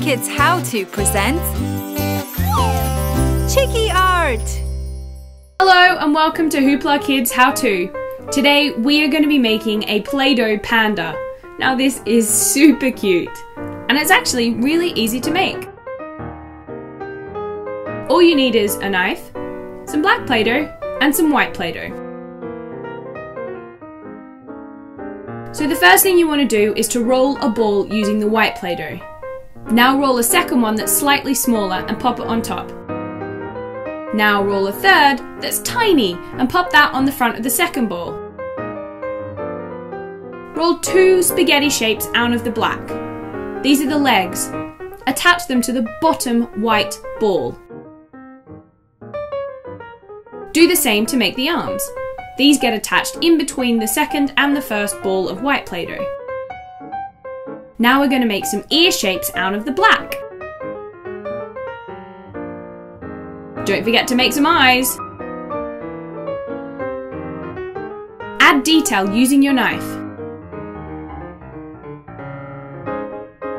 Kids How To presents Chiki Art! Hello and welcome to HooplaKidz How To. Today we are going to be making a Play-Doh panda. Now this is super cute and it's actually really easy to make. All you need is a knife, some black Play-Doh and some white Play-Doh. So the first thing you want to do is to roll a ball using the white Play-Doh. Now roll a second one that's slightly smaller and pop it on top. Now roll a third that's tiny and pop that on the front of the second ball. Roll two spaghetti shapes out of the black. These are the legs. Attach them to the bottom white ball. Do the same to make the arms. These get attached in between the second and the first ball of white Play-Doh. Now we're going to make some ear shapes out of the black. Don't forget to make some eyes. Add detail using your knife.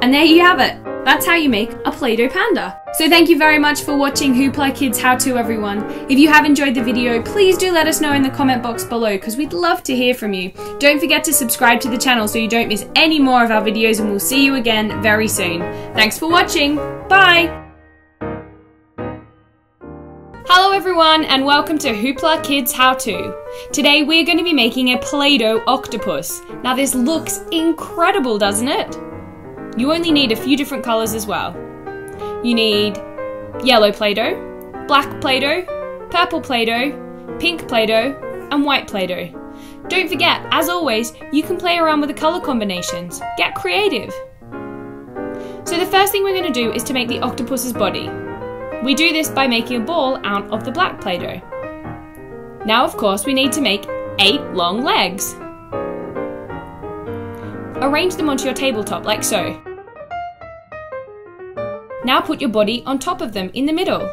And there you have it. That's how you make a Play-Doh panda. So thank you very much for watching HooplaKidz How To everyone. If you have enjoyed the video, please do let us know in the comment box below because we'd love to hear from you. Don't forget to subscribe to the channel so you don't miss any more of our videos and we'll see you again very soon. Thanks for watching. Bye! Hello everyone and welcome to HooplaKidz How To. Today we're going to be making a Play-Doh octopus. Now this looks incredible, doesn't it? You only need a few different colours as well. You need yellow Play-Doh, black Play-Doh, purple Play-Doh, pink Play-Doh, and white Play-Doh. Don't forget, as always, you can play around with the colour combinations. Get creative! So the first thing we're going to do is to make the octopus's body. We do this by making a ball out of the black Play-Doh. Now of course we need to make eight long legs. Arrange them onto your tabletop like so. Now put your body on top of them in the middle.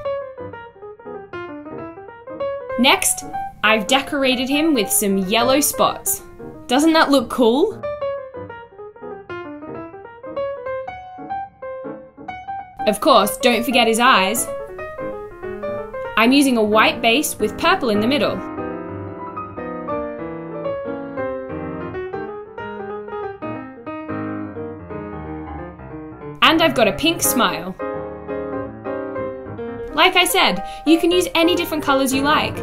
Next, I've decorated him with some yellow spots. Doesn't that look cool? Of course, don't forget his eyes. I'm using a white base with purple in the middle. And I've got a pink smile. Like I said, you can use any different colours you like.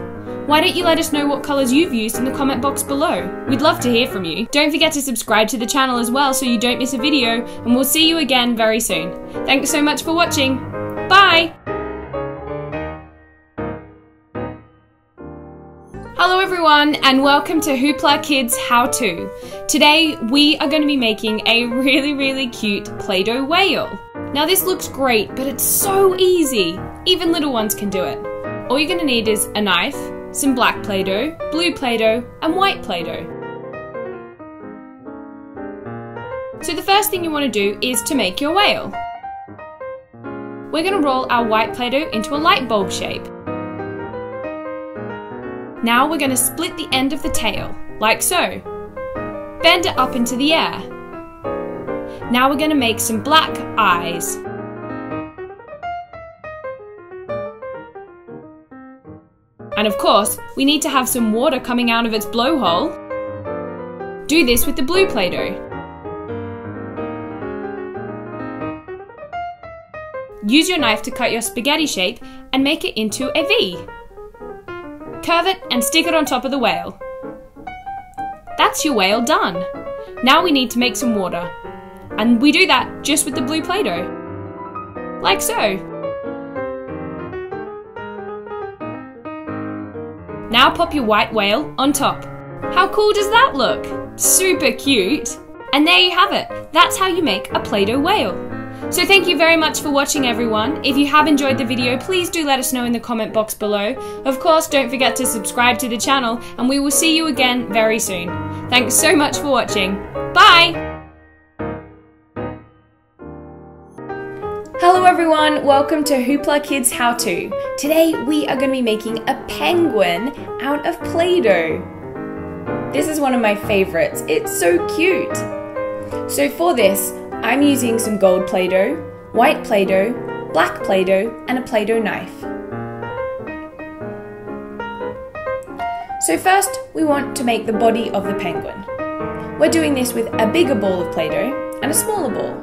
Why don't you let us know what colours you've used in the comment box below? We'd love to hear from you. Don't forget to subscribe to the channel as well so you don't miss a video, and we'll see you again very soon. Thanks so much for watching. Bye! Hello everyone and welcome to HooplaKidz How To. Today we are going to be making a really really cute Play-Doh whale. Now this looks great but it's so easy. Even little ones can do it. All you're going to need is a knife, some black Play-Doh, blue Play-Doh and white Play-Doh. So the first thing you want to do is to make your whale. We're going to roll our white Play-Doh into a light bulb shape. Now we're going to split the end of the tail, like so. Bend it up into the air. Now we're going to make some black eyes. And of course, we need to have some water coming out of its blowhole. Do this with the blue Play-Doh. Use your knife to cut your spaghetti shape and make it into a V curve it and stick it on top of the whale. That's your whale done. Now we need to make some water. And we do that just with the blue Play-Doh. Like so. Now pop your white whale on top. How cool does that look? Super cute. And there you have it. That's how you make a Play-Doh whale. So thank you very much for watching everyone. If you have enjoyed the video, please do let us know in the comment box below. Of course, don't forget to subscribe to the channel and we will see you again very soon. Thanks so much for watching. Bye! Hello everyone, welcome to HooplaKidz How To. Today we are going to be making a penguin out of Play-Doh. This is one of my favorites. It's so cute. So for this, I'm using some gold Play-Doh, white Play Doh, black Play Doh, and a Play Doh knife. So, first, we want to make the body of the penguin. We're doing this with a bigger ball of Play Doh and a smaller ball.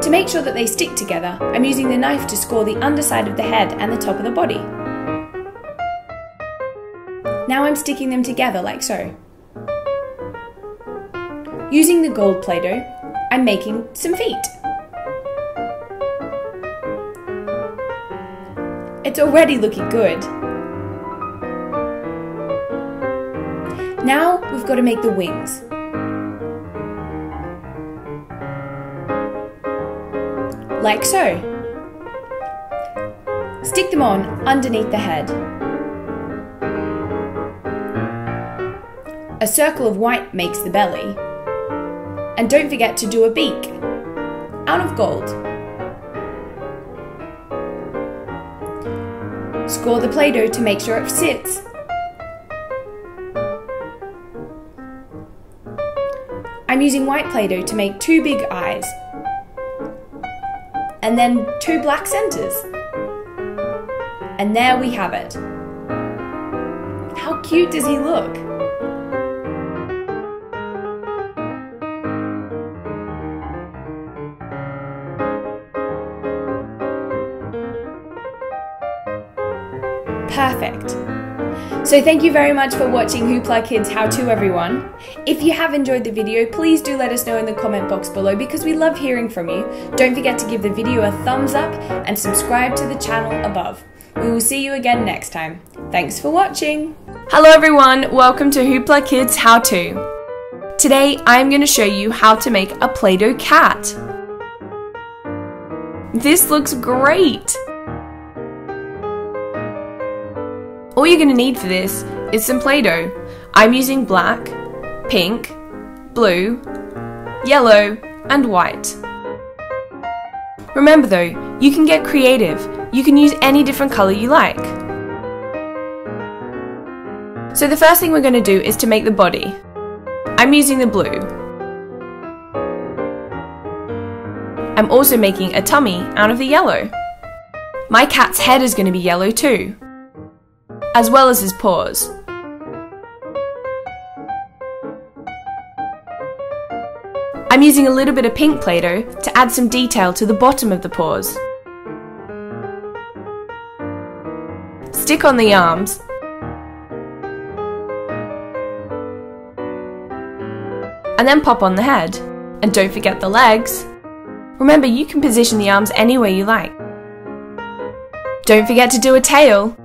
To make sure that they stick together, I'm using the knife to score the underside of the head and the top of the body. Now I'm sticking them together like so. Using the gold Play-Doh, I'm making some feet. It's already looking good. Now we've got to make the wings. Like so. Stick them on underneath the head. A circle of white makes the belly. And don't forget to do a beak out of gold. Score the Play Doh to make sure it sits. I'm using white Play Doh to make two big eyes and then two black centres. And there we have it. How cute does he look? Perfect. So thank you very much for watching HooplaKidz How To everyone. If you have enjoyed the video, please do let us know in the comment box below because we love hearing from you. Don't forget to give the video a thumbs up and subscribe to the channel above. We will see you again next time. Thanks for watching. Hello everyone, welcome to HooplaKidz How To. Today I'm going to show you how to make a Play-Doh cat. This looks great! All you're going to need for this is some Play-Doh. I'm using black, pink, blue, yellow, and white. Remember though, you can get creative. You can use any different colour you like. So the first thing we're going to do is to make the body. I'm using the blue. I'm also making a tummy out of the yellow. My cat's head is going to be yellow too as well as his paws. I'm using a little bit of pink Play-Doh to add some detail to the bottom of the paws. Stick on the arms and then pop on the head. And don't forget the legs. Remember, you can position the arms any way you like. Don't forget to do a tail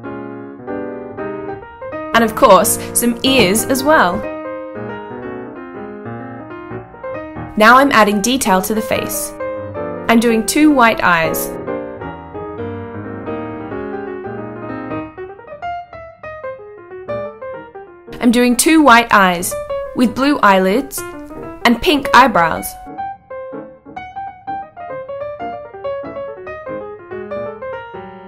and of course, some ears as well. Now I'm adding detail to the face. I'm doing two white eyes. I'm doing two white eyes with blue eyelids and pink eyebrows.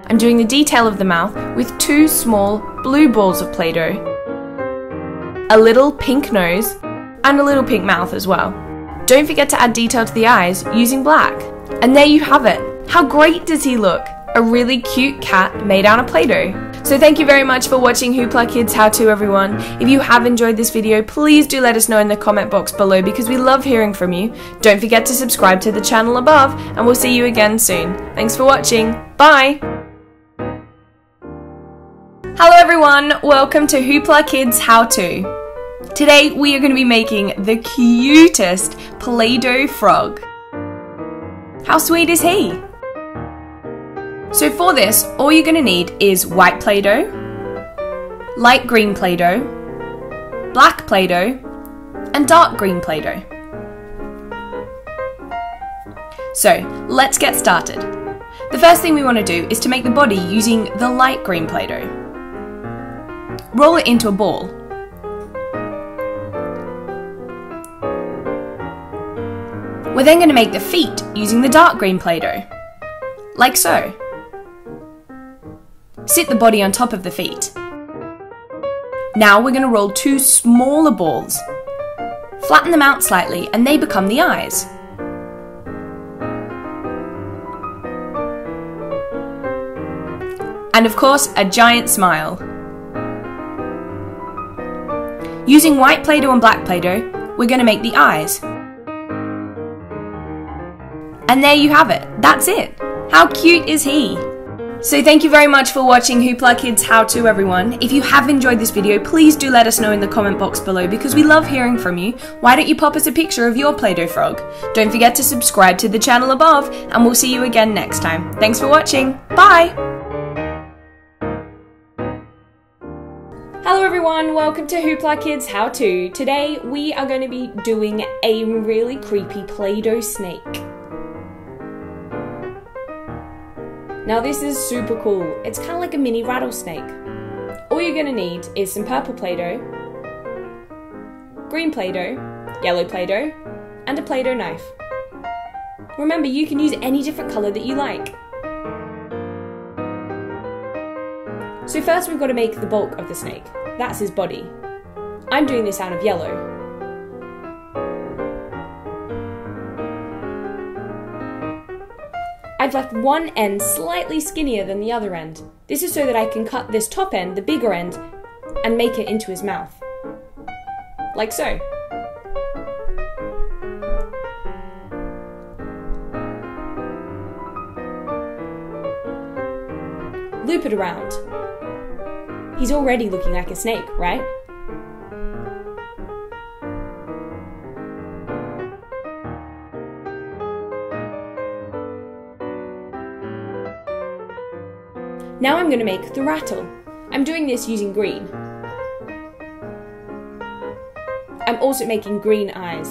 I'm doing the detail of the mouth with two small blue balls of Play-Doh, a little pink nose, and a little pink mouth as well. Don't forget to add detail to the eyes using black. And there you have it. How great does he look? A really cute cat made out of Play-Doh. So thank you very much for watching HooplaKidz How To everyone. If you have enjoyed this video, please do let us know in the comment box below because we love hearing from you. Don't forget to subscribe to the channel above and we'll see you again soon. Thanks for watching. Bye! Hello everyone, welcome to HooplaKidz How To. Today we are going to be making the cutest Play-Doh frog. How sweet is he? So for this, all you're going to need is white Play-Doh, light green Play-Doh, black Play-Doh, and dark green Play-Doh. So let's get started. The first thing we want to do is to make the body using the light green Play-Doh. Roll it into a ball. We're then going to make the feet using the dark green Play-Doh, like so. Sit the body on top of the feet. Now we're going to roll two smaller balls flatten them out slightly, and they become the eyes. And of course, a giant smile. Using white Play-Doh and black Play-Doh, we're going to make the eyes. And there you have it. That's it. How cute is he? So thank you very much for watching HooplaKidz How To everyone. If you have enjoyed this video, please do let us know in the comment box below because we love hearing from you. Why don't you pop us a picture of your Play-Doh frog? Don't forget to subscribe to the channel above and we'll see you again next time. Thanks for watching. Bye! Everyone, welcome to HooplaKidz How To. Today we are going to be doing a really creepy Play-Doh snake. Now this is super cool. It's kind of like a mini rattlesnake. All you're going to need is some purple Play-Doh, green Play-Doh, yellow Play-Doh, and a Play-Doh knife. Remember, you can use any different colour that you like. So first we've got to make the bulk of the snake. That's his body. I'm doing this out of yellow. I've left one end slightly skinnier than the other end. This is so that I can cut this top end, the bigger end, and make it into his mouth. Like so. Loop it around. He's already looking like a snake, right? Now I'm going to make the rattle. I'm doing this using green. I'm also making green eyes.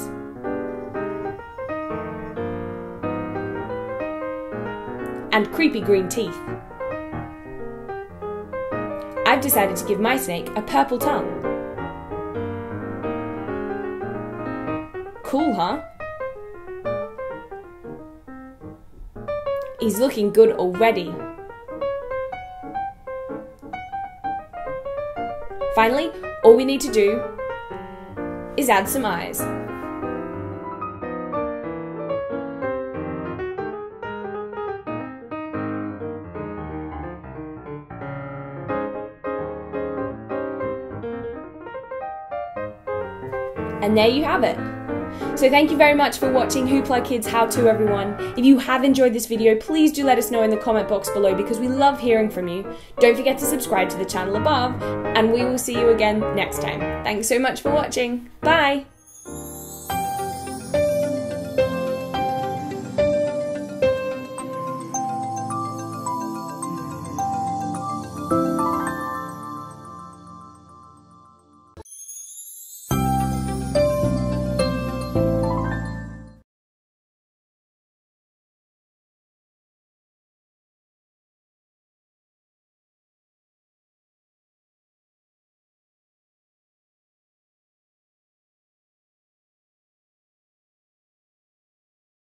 And creepy green teeth. Decided to give my snake a purple tongue. Cool, huh? He's looking good already. Finally, all we need to do is add some eyes. And there you have it. So thank you very much for watching HooplaKidz How To everyone. If you have enjoyed this video, please do let us know in the comment box below because we love hearing from you. Don't forget to subscribe to the channel above and we will see you again next time. Thanks so much for watching. Bye!